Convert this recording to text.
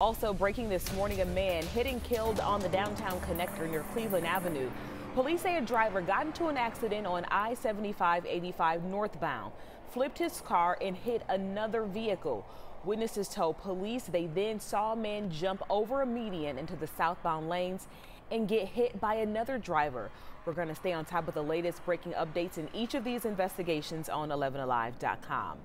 Also breaking this morning, a man hit and killed on the downtown connector near Cleveland Avenue. Police say a driver got into an accident on I-7585 northbound, flipped his car and hit another vehicle. Witnesses told police they then saw a man jump over a median into the southbound lanes and get hit by another driver. We're going to stay on top of the latest breaking updates in each of these investigations on 11alive.com.